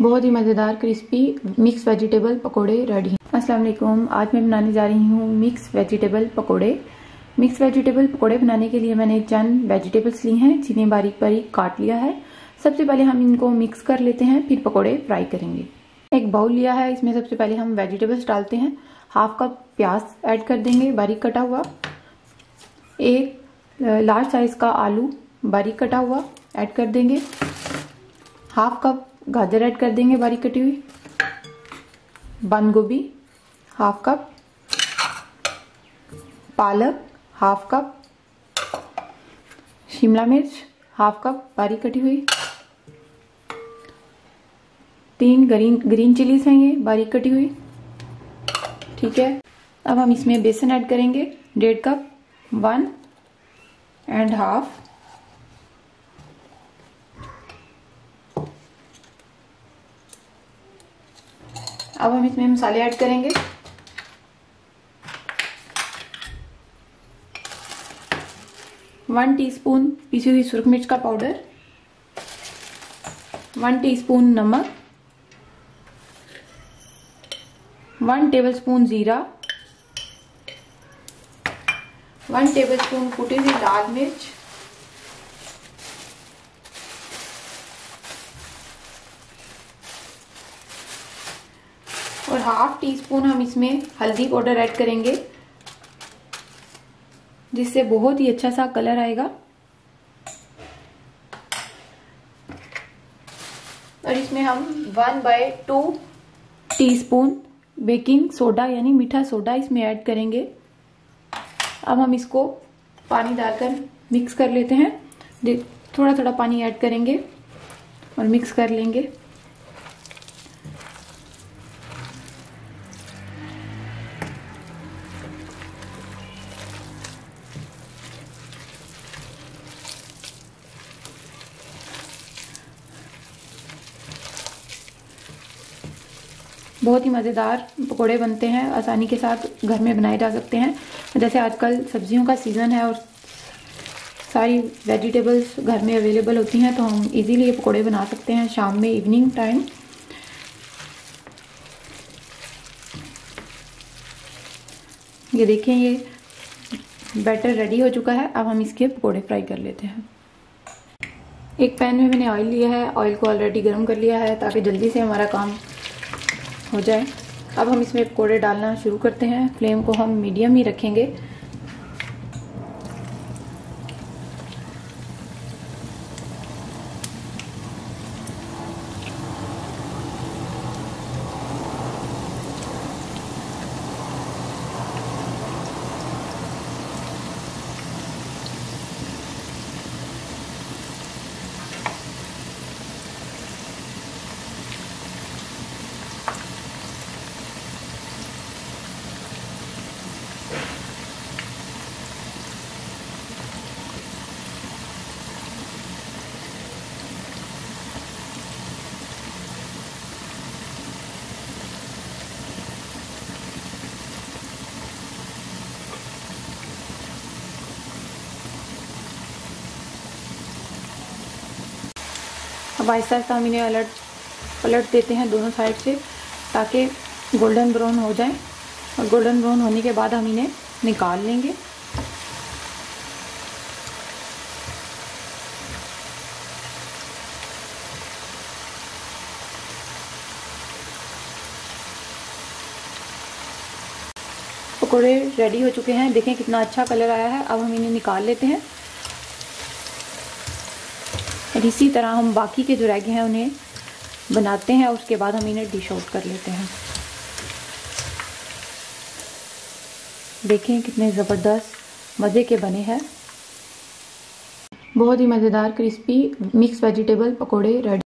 बहुत ही मज़ेदार क्रिस्पी मिक्स वेजिटेबल पकोड़े रेडी हैं। अस्सलाम वालेकुम, आज मैं बनाने जा रही हूँ मिक्स वेजिटेबल पकोड़े। मिक्स वेजिटेबल पकोड़े बनाने के लिए मैंने चंद वेजिटेबल्स ली हैं, जिन्हें बारीक बारीक काट लिया है। सबसे पहले हम इनको मिक्स कर लेते हैं, फिर पकोड़े फ्राई करेंगे। एक बाउल लिया है, इसमें सबसे पहले हम वेजिटेबल्स डालते हैं। हाफ़ कप प्याज ऐड कर देंगे, बारीक कटा हुआ। एक लार्ज साइज़ का आलू बारीक कटा हुआ ऐड कर देंगे। हाफ़ कप गाजर ऐड कर देंगे बारीक कटी हुई। बंद गोभी, हाफ़ कप। पालक, हाफ़ कप। शिमला मिर्च, हाफ़ कप, बारीक कटी हुई। तीन ग्रीन ग्रीन चिलीज हैं ये, बारीक कटी हुई। ठीक है? अब हम इसमें बेसन ऐड करेंगे, डेढ़ कप, वन एंड हाफ़। अब हम इसमें मसाले ऐड करेंगे। वन टीस्पून पीसी हुई सुरख मिर्च का पाउडर। वन टीस्पून नमक। वन टेबलस्पून जीरा। वन टेबलस्पून कुटी हुई लाल मिर्च। और हाफ़ टी स्पून हम इसमें हल्दी पाउडर ऐड करेंगे, जिससे बहुत ही अच्छा सा कलर आएगा। और इसमें हम one by two teaspoon baking soda यानी मीठा सोडा इसमें ऐड करेंगे। अब हम इसको पानी डालकर मिक्स कर लेते हैं। थोड़ा थोड़ा पानी ऐड करेंगे और मिक्स कर लेंगे। बहुत ही मज़ेदार पकोड़े बनते हैं, आसानी के साथ घर में बनाए जा सकते हैं। जैसे आजकल सब्जियों का सीज़न है और सारी वेजिटेबल्स घर में अवेलेबल होती हैं तो हम इजीली ये पकोड़े बना सकते हैं शाम में इवनिंग टाइम ये देखें ये बैटर रेडी हो चुका है, अब हम इसके पकोड़े फ्राई कर लेते हैं। एक पैन में मैंने ऑयल लिया है ऑयल को ऑलरेडी गर्म कर लिया है, ताकि जल्दी से हमारा काम हो जाए। अब हम इसमें पकौड़े डालना शुरू करते हैं। फ्लेम को हम मीडियम ही रखेंगे। अब आहिस्ता आहिस्ता हम इन्हें अलट पलट देते हैं दोनों साइड से ताकि गोल्डन ब्राउन हो जाए। और गोल्डन ब्राउन होने के बाद हम इन्हें निकाल लेंगे। पकौड़े रेडी हो चुके हैं। देखें कितना अच्छा कलर आया है। अब हम इन्हें निकाल लेते हैं। और इसी तरह हम बाकी के जो रह गए हैं उन्हें बनाते हैं और उसके बाद हम इन्हें डिश आउट कर लेते हैं। देखें कितने ज़बरदस्त मज़े के बने हैं। बहुत ही मज़ेदार क्रिस्पी मिक्स वेजिटेबल पकोड़े रेडी